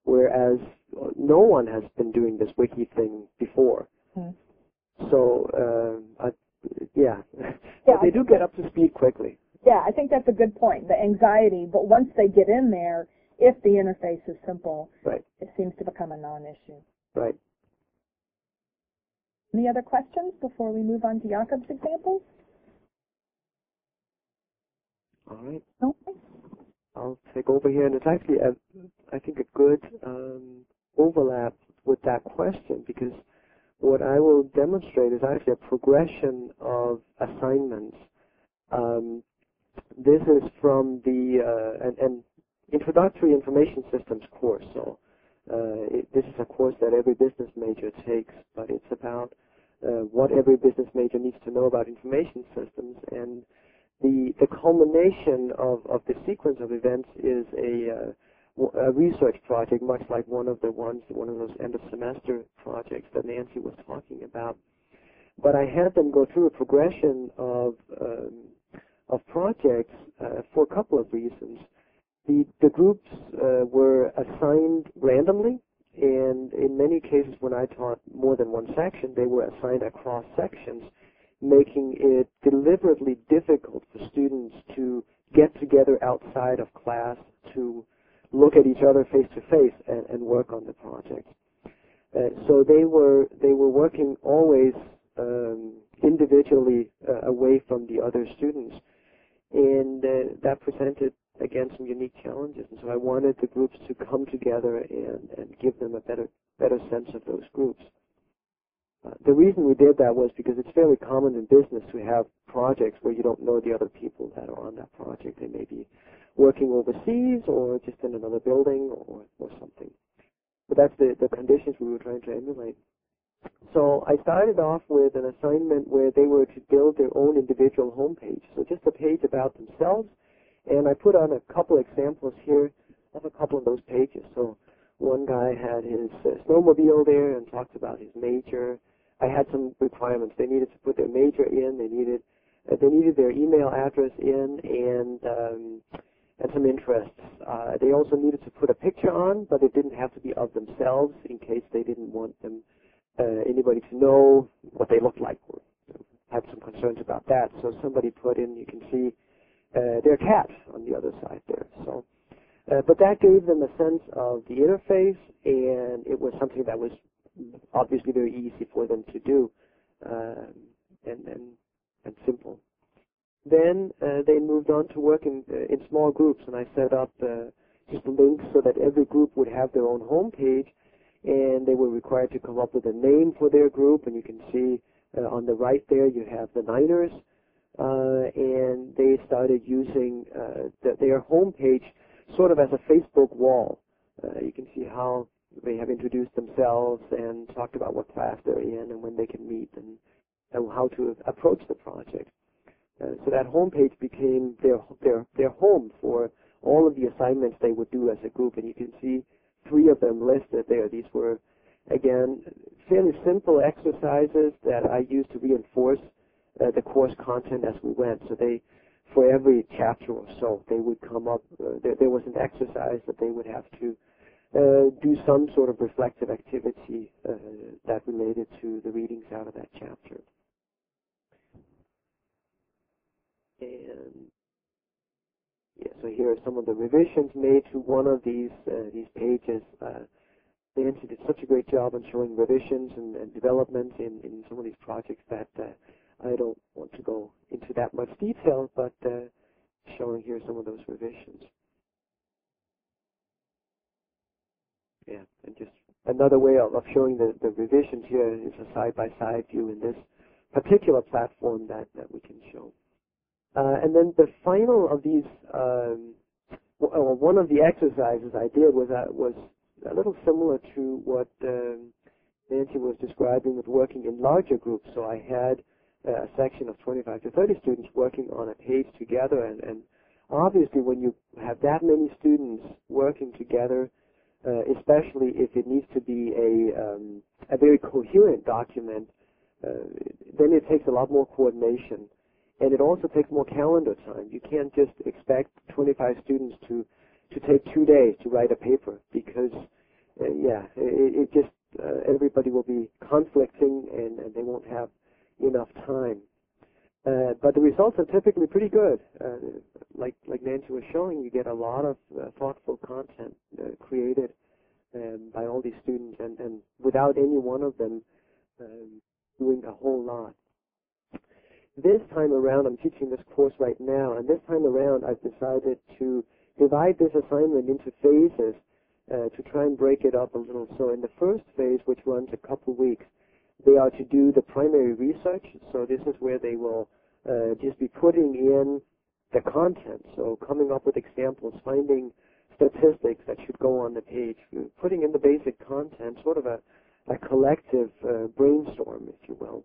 whereas no one has been doing this wiki thing before. Hmm. So, uh, I, yeah, Yeah, they do get up to speed quickly. Yeah, I think that's a good point. The anxiety, but once they get in there, if the interface is simple, Right. it seems to become a non-issue. Right. Any other questions before we move on to Jakob's examples? All right. Okay. I'll take over here, and it's actually, a, I think, a good um, overlap with that question because what I will demonstrate is actually a progression of assignments. Um, this is from the uh, an, an introductory information systems course. So uh, it, this is a course that every business major takes, but it's about uh, what every business major needs to know about information systems and the the culmination of, of the sequence of events is a, uh, a research project, much like one of the ones, one of those end of semester projects that Nancy was talking about. But I had them go through a progression of um, of projects uh, for a couple of reasons. The the groups uh, were assigned randomly, and in many cases, when I taught more than one section, they were assigned across sections making it deliberately difficult for students to get together outside of class to look at each other face to face and, and work on the project. Uh, so they were they were working always um, individually uh, away from the other students, and uh, that presented again some unique challenges. And so I wanted the groups to come together and, and give them a better better sense of those groups. The reason we did that was because it's fairly common in business to have projects where you don't know the other people that are on that project. They may be working overseas or just in another building or, or something. But that's the, the conditions we were trying to emulate. So I started off with an assignment where they were to build their own individual homepage. So just a page about themselves. And I put on a couple examples here of a couple of those pages. So one guy had his uh, snowmobile there and talked about his major. I had some requirements. They needed to put their major in. They needed uh, they needed their email address in and um, and some interests. Uh, they also needed to put a picture on, but it didn't have to be of themselves in case they didn't want them uh, anybody to know what they looked like. Or had some concerns about that. So somebody put in. You can see uh, their cat on the other side there. So. Uh, but that gave them a sense of the interface, and it was something that was obviously very easy for them to do um, and, and, and simple. Then uh, they moved on to work in, uh, in small groups, and I set up uh, just links so that every group would have their own homepage, and they were required to come up with a name for their group. And you can see uh, on the right there you have the Niners, uh, and they started using uh, the, their sort of as a Facebook wall. Uh, you can see how they have introduced themselves and talked about what class they're in and when they can meet and, and how to approach the project. Uh, so that homepage became their their their home for all of the assignments they would do as a group, and you can see three of them listed there. These were again fairly simple exercises that I used to reinforce uh, the course content as we went. So they for every chapter or so, they would come up. Uh, there, there was an exercise that they would have to uh, do some sort of reflective activity uh, that related to the readings out of that chapter. And yeah, so here are some of the revisions made to one of these uh, these pages. Uh, Nancy did such a great job on showing revisions and, and developments in, in some of these projects that uh, I don't want to go into that much detail, but uh, showing here some of those revisions. Yeah, and just another way of, showing the, the revisions here is a side-by-side view in this particular platform that, that we can show. Uh, and then the final of these, um, well, one of the exercises I did was uh, was a little similar to what um, Nancy was describing with working in larger groups. So I had a section of 25 to 30 students working on a page together, and, and obviously when you have that many students working together, uh, especially if it needs to be a um, a very coherent document, uh, then it takes a lot more coordination, and it also takes more calendar time. You can't just expect 25 students to to take two days to write a paper because, uh, yeah, it, it just uh, everybody will be conflicting and, and they won't have enough time. Uh, but the results are typically pretty good. Uh, like like Nancy was showing, you get a lot of uh, thoughtful content uh, created um, by all these students, and, and without any one of them um, doing a whole lot. This time around, I'm teaching this course right now, and this time around, I've decided to divide this assignment into phases uh, to try and break it up a little. So in the first phase, which runs a couple weeks, they are to do the primary research. So this is where they will uh, just be putting in the content. So coming up with examples, finding statistics that should go on the page, putting in the basic content, sort of a, a collective uh, brainstorm, if you will.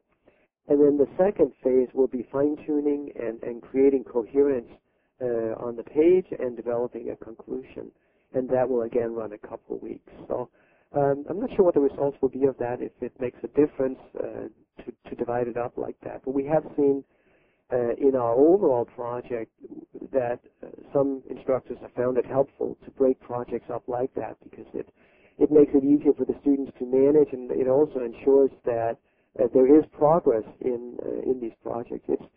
And then the second phase will be fine-tuning and, and creating coherence uh, on the page and developing a conclusion. And that will again run a couple of weeks. So um, I'm not sure what the results will be of that, if it makes a difference uh, to, to divide it up like that. But we have seen uh, in our overall project that uh, some instructors have found it helpful to break projects up like that because it it makes it easier for the students to manage and it also ensures that uh, there is progress in uh, in these projects. It's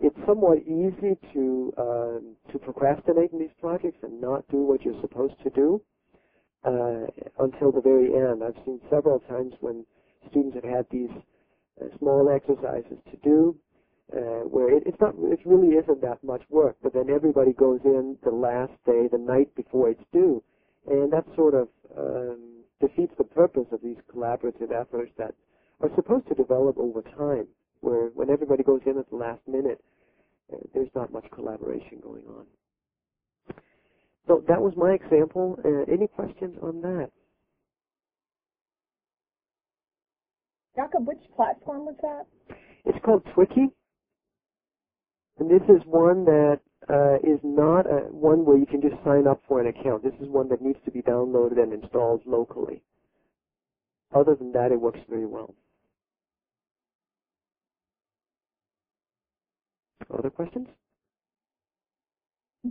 it's somewhat easy to um, to procrastinate in these projects and not do what you're supposed to do uh, until the very end. I've seen several times when students have had these uh, small exercises to do, uh, where it, it's not, it really isn't that much work, but then everybody goes in the last day, the night before it's due, and that sort of um, defeats the purpose of these collaborative efforts that are supposed to develop over time, where when everybody goes in at the last minute, uh, there's not much collaboration going on. So that was my example. Uh, any questions on that? Jakob, which platform was that? It's called Twiki. And this is one that uh, is not a, one where you can just sign up for an account. This is one that needs to be downloaded and installed locally. Other than that, it works very well. Other questions?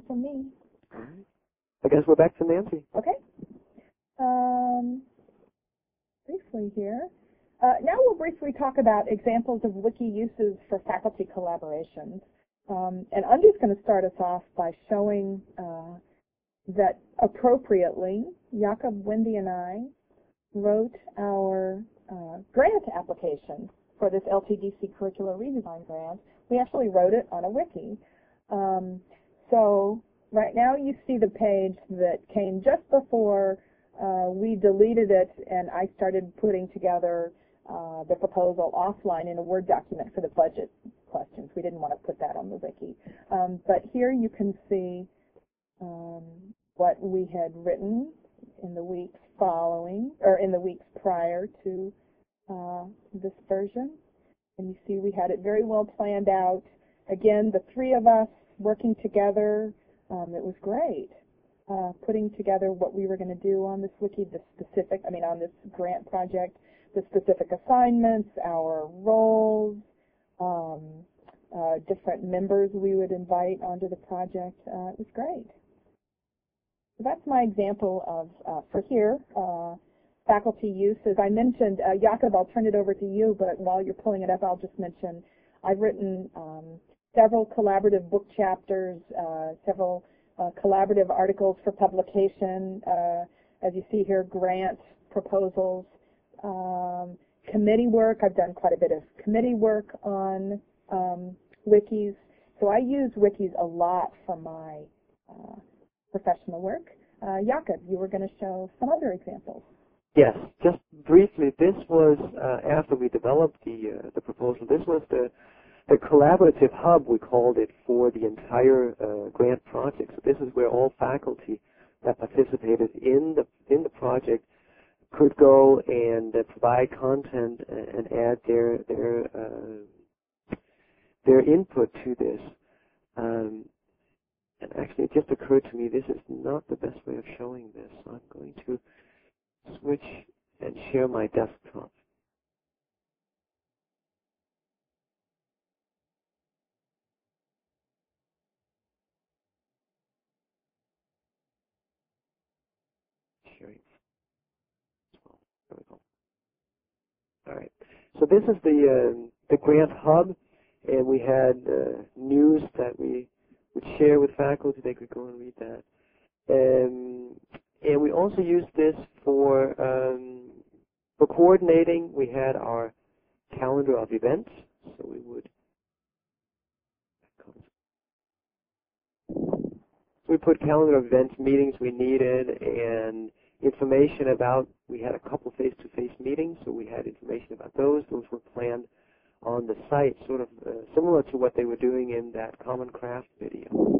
For me. All right. I guess we're back to Nancy. Okay. Um, briefly here. Uh, now we'll briefly talk about examples of wiki uses for faculty collaborations. Um, and just going to start us off by showing uh, that appropriately, Jakob, Wendy, and I wrote our uh, grant application for this LTDC curricular redesign grant. We actually wrote it on a wiki. Um, so right now you see the page that came just before uh, we deleted it and I started putting together uh, the proposal offline in a Word document for the budget questions. We didn't want to put that on the wiki. Um, but here you can see um, what we had written in the weeks following, or in the weeks prior to uh, this version. And you see we had it very well planned out. Again, the three of us working together, um, it was great. Uh, putting together what we were going to do on this wiki, the specific, I mean on this grant project, the specific assignments, our roles, um, uh, different members we would invite onto the project. Uh, it was great. So that's my example of, uh, for here, uh, faculty use. As I mentioned, uh, Jakob, I'll turn it over to you, but while you're pulling it up, I'll just mention I've written um, several collaborative book chapters, uh, several collaborative articles for publication, as you see here, grant proposals, um, committee work. I've done quite a bit of committee work on um, wikis. So I use wikis a lot for my uh, professional work. Uh, Jakob, you were going to show some other examples. Yes, just briefly, this was uh, after we developed the uh, the proposal. This was the the collaborative hub we called it for the entire uh, grant project. So this is where all faculty that participated in the in the project could go and uh, provide content and add their their uh, their input to this. Um, and actually, it just occurred to me this is not the best way of showing this. So I'm going to switch and share my desktop. Sharing. There we go. So this is the uh, the grant hub, and we had uh, news that we would share with faculty. They could go and read that. Um, and we also used this for um, for coordinating. We had our calendar of events, so we would we put calendar of events, meetings we needed, and information about. We had a couple face-to-face meetings, so we had information about those. Those were planned on the site, sort of uh, similar to what they were doing in that Common Craft video.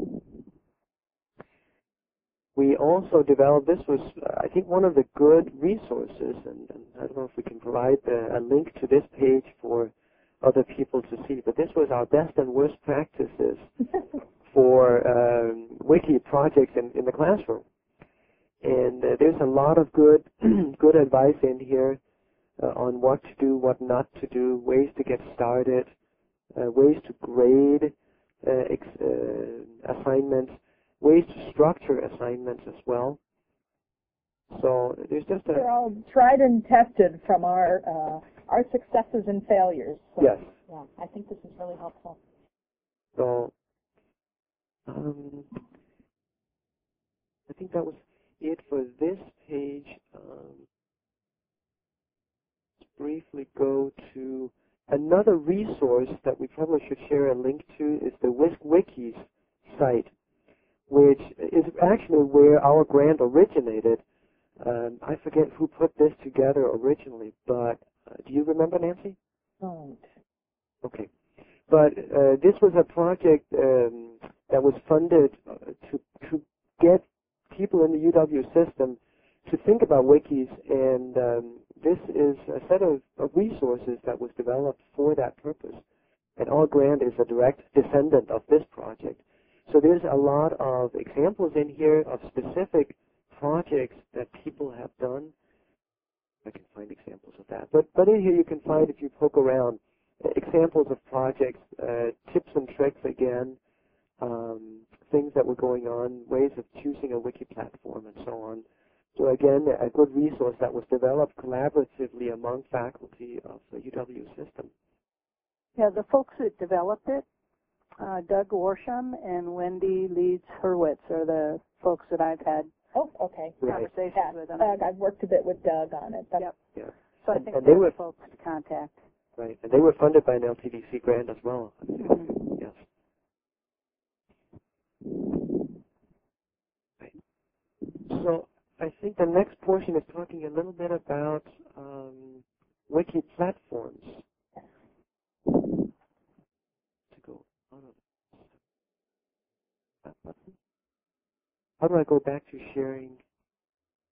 We also developed, this was, uh, I think, one of the good resources, and, and I don't know if we can provide the, a link to this page for other people to see, but this was our best and worst practices for um, wiki projects in, in the classroom. And uh, there's a lot of good good advice in here uh, on what to do, what not to do, ways to get started, uh, ways to grade uh, ex- uh, assignments, ways to structure assignments as well. So there's just a They're all tried and tested from our uh, our successes and failures. So, yes. Yeah, I think this is really helpful. So um, I think that was it for this page. Um, let's briefly go to another resource that we probably should share a link to is the Whisk Wikis site, which is actually where our grant originated. Um, I forget who put this together originally, but uh, do you remember, Nancy? Don't. Okay. But uh, this was a project um, that was funded uh, to to get people in the UW system to think about wikis, and um, this is a set of, of resources that was developed for that purpose. And our grant is a direct descendant of this project. So there's a lot of examples in here of specific projects that people have done. I can find examples of that. But but in here you can find, if you poke around, examples of projects, uh, tips and tricks again, um, things that were going on, ways of choosing a wiki platform, and so on. So again, a good resource that was developed collaboratively among faculty of the UW system. Yeah, the folks that developed it, uh, Doug Worsham and Wendy Leeds Hurwitz are the folks that I've had Oh, okay. Right. conversations Yeah, with. them. Doug, I've worked a bit with Doug on it. That's, Yep. Yeah. so I think and they were- the folks to contact. Right. And they were funded by an LTDC grant as well. Mhm. Yes. Right. So I think the next portion is talking a little bit about um, wiki platforms. To go that button. How do I go back to sharing?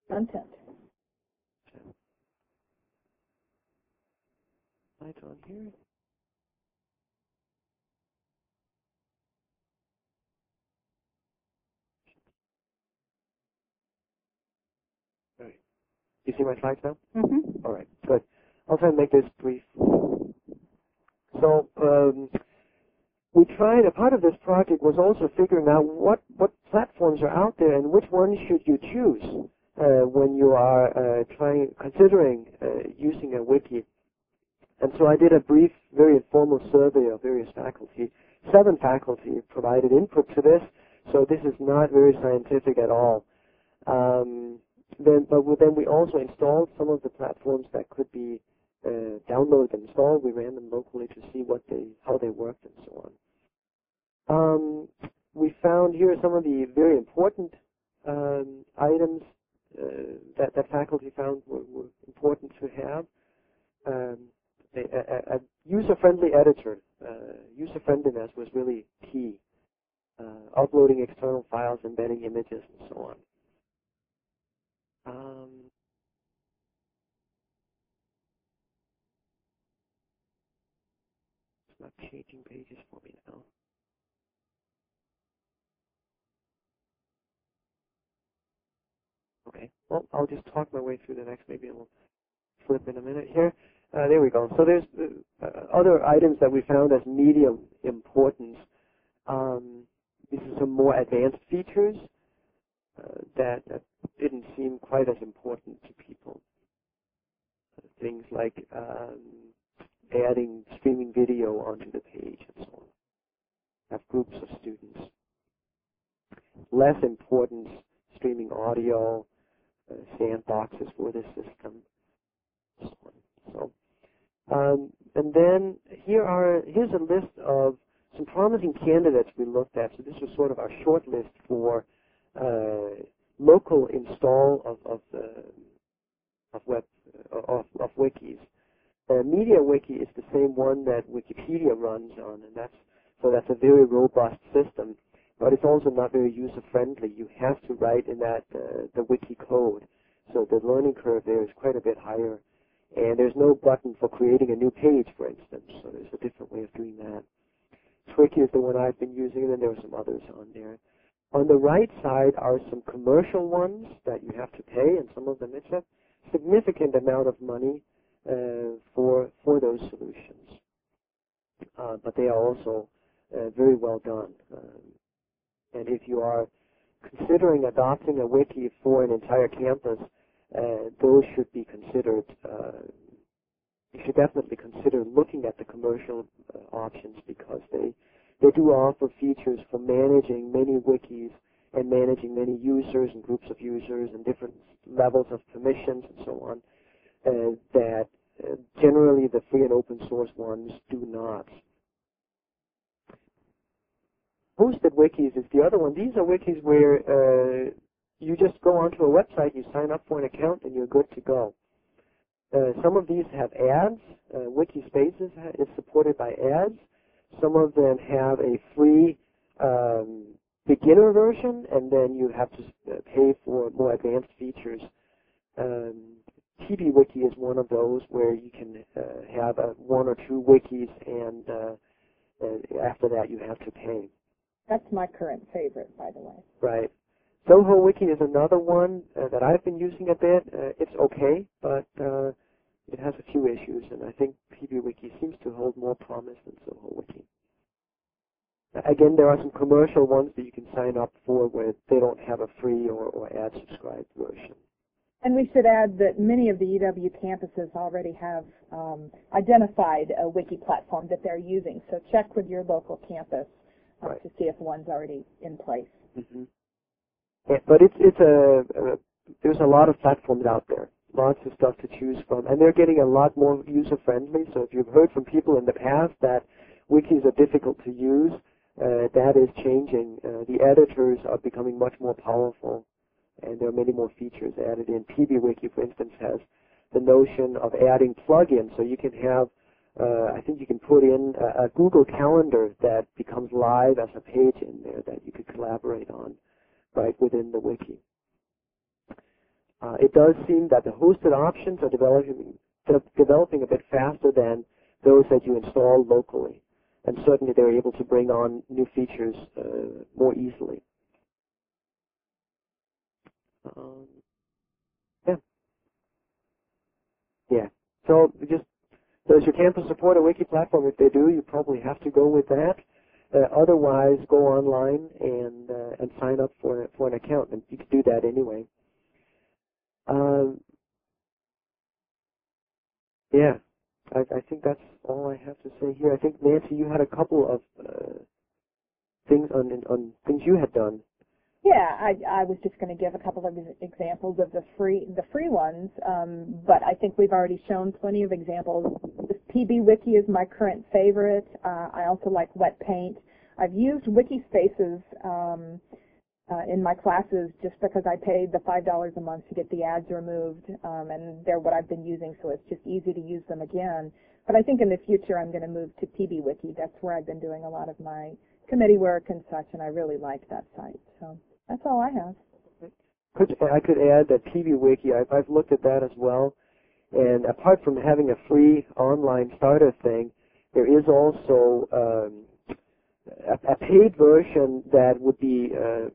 content. Lights on here. All right. You see my slides now? Mhm. All right, good. I'll try and make this brief. So um, we tried. A part of this project was also figuring out what what platforms are out there and which ones should you choose uh, when you are uh, trying considering uh, using a wiki. And so I did a brief, very informal survey of various faculty. Seven faculty provided input to this, so this is not very scientific at all. Um, then, but then we also installed some of the platforms that could be uh, downloaded and installed. We ran them locally to see what they, how they worked, and so on. Um, we found here some of the very important um, items uh, that that faculty found were, were important to have. Um, a, a, a user-friendly editor. Uh, user-friendliness was really key. Uh, uploading external files, embedding images, and so on. Um, it's not changing pages for me now. Okay, well, I'll just talk my way through the next. Maybe it'll flip in a minute here. Uh, there we go. So there's uh, uh, other items that we found as medium importance. Um, these are some more advanced features uh, that, that didn't seem quite as important to people. Uh, things like um, adding streaming video onto the page and so on. Have groups of students. Less important, streaming audio, uh, sandboxes for the system, so on. So, um, and then here are here's a list of some promising candidates we looked at. So this was sort of our short list for local install of of, uh, of web of, of wikis. Uh, MediaWiki is the same one that Wikipedia runs on, and that's so that's a very robust system. But it's also not very user friendly. You have to write in that uh, the wiki code, so the learning curve there is quite a bit higher. And there's no button for creating a new page, for instance. So there's a different way of doing that. Twiki is the one I've been using, and then there are some others on there. On the right side are some commercial ones that you have to pay, and some of them it's a significant amount of money uh, for for those solutions. Uh, but they are also uh, very well done. Um, and if you are considering adopting a wiki for an entire campus, uh, those should be considered. Uh, you should definitely consider looking at the commercial uh, options because they they do offer features for managing many wikis and managing many users and groups of users and different levels of permissions and so on uh, that uh, generally the free and open source ones do not. Hosted wikis is the other one. These are wikis where uh, you just go onto a website, you sign up for an account, and you're good to go. Uh, some of these have ads. Uh, Wikispaces is supported by ads. Some of them have a free um, beginner version, and then you have to uh, pay for more advanced features. Um, PBWiki is one of those where you can uh, have a, one or two wikis, and, uh, and after that you have to pay. That's my current favorite, by the way. Right. Zoho Wiki is another one uh, that I've been using a bit. Uh, it's okay, but uh, it has a few issues, and I think PBWiki seems to hold more promise than Zoho Wiki. Again, there are some commercial ones that you can sign up for where they don't have a free or, or ad subscribed version. And we should add that many of the UW campuses already have um, identified a wiki platform that they're using. So check with your local campus uh, right. to see if one's already in place. Mm-hmm. Yeah, but it's it's a, a there's a lot of platforms out there, lots of stuff to choose from, and they're getting a lot more user friendly. So if you've heard from people in the past that wikis are difficult to use, uh, that is changing. Uh, the editors are becoming much more powerful, and there are many more features added in. PBWiki, for instance, has the notion of adding plugins, so you can have uh, I think you can put in a, a, Google Calendar that becomes live as a page in there that you could collaborate on right within the wiki. Uh, it does seem that the hosted options are developing, de developing a bit faster than those that you install locally. And certainly they're able to bring on new features uh, more easily. Um, yeah. Yeah. So just does your campus support a wiki platform? If they do, you probably have to go with that. Uh, otherwise, go online and uh, and sign up for for an account, and you can do that anyway. Um, yeah, I, I think that's all I have to say here. I think Nancy, you had a couple of uh, things on on things you had done. Yeah, I, I was just going to give a couple of examples of the free the free ones, um, but I think we've already shown plenty of examples. This PBWiki is my current favorite. Uh, I also like Wetpaint. I've used Wikispaces um, uh, in my classes just because I paid the five dollars a month to get the ads removed, um, and they're what I've been using, so it's just easy to use them again. But I think in the future I'm going to move to PBWiki. That's where I've been doing a lot of my committee work and such, and I really like that site. So. That's all I have. Could, I could add that PBWiki, I've, I've looked at that as well. And apart from having a free online starter thing, there is also um, a, a, paid version that would be, uh,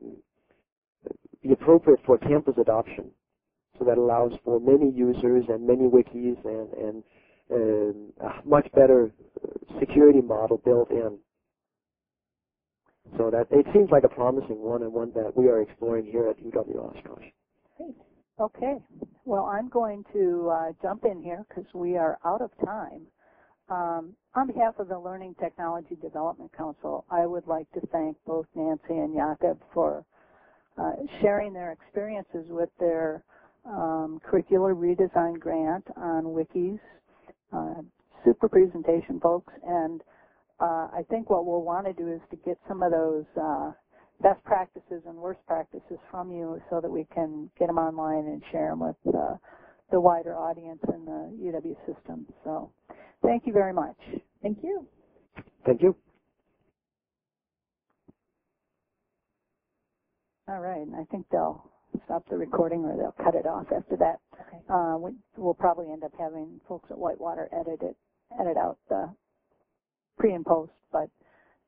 be appropriate for campus adoption. So that allows for many users and many wikis and, and um, a much better security model built in. So that it seems like a promising one and one that we are exploring here at UW Oshkosh. Great. Okay. Well, I'm going to uh, jump in here because we are out of time. Um, on behalf of the Learning Technology Development Council, I would like to thank both Nancy and Jakob for uh, sharing their experiences with their um, curricular redesign grant on wikis. Uh, super presentation, folks. And uh, I think what we'll want to do is to get some of those uh, best practices and worst practices from you so that we can get them online and share them with uh, the wider audience in the UW system. So thank you very much. Thank you. Thank you. All right, and I think they'll stop the recording or they'll cut it off after that. Okay. Uh, we, we'll probably end up having folks at Whitewater edit it, edit out the pre and post. But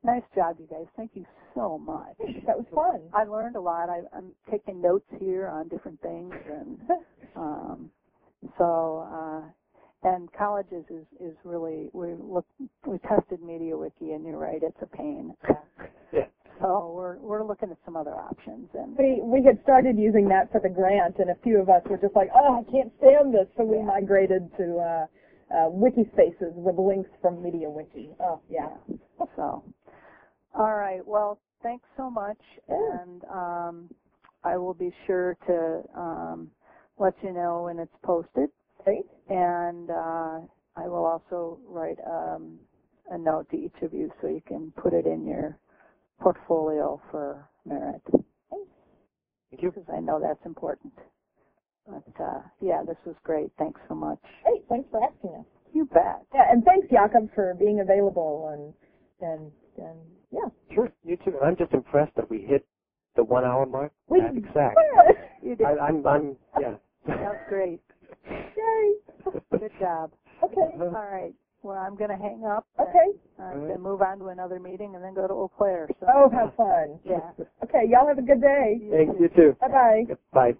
nice job, you guys. Thank you so much. That was fun. I learned a lot. I, I'm taking notes here on different things, and um, so uh, and colleges is is really we look we tested MediaWiki, and you're right, it's a pain. Yeah. So we're we're looking at some other options, and We we had started using that for the grant, and a few of us were just like, "Oh, I can't stand this," so we Yeah. migrated to uh, uh, wiki spaces with links from MediaWiki. Oh, yeah. so all right. Well, thanks so much, Yeah. and um, I will be sure to um, let you know when it's posted. Great. And uh, I will also write um, a note to each of you so you can put it in your portfolio for merit Thank you. because I know that's important. But uh, yeah, this was great. Thanks so much. Great. Thanks for asking us. You bet. Yeah, and thanks, Jakob, for being available and and and yeah. Sure. You too. I'm just impressed that we hit the one hour mark. We That's exact. You did. I, I'm, I'm, yeah. That's great. Yay. Good job. Okay. All right. Well, I'm going to hang up. Okay. And, uh, move on to another meeting and then go to Eau Claire. So, Oh, how fun. yeah. Okay, y'all have a good day. Thanks. You too. Bye bye. Bye.